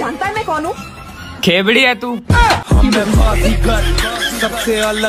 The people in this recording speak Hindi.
जानता है मैं कौन हूँ? खेबड़ी है तू। हाँ, सबसे अलग।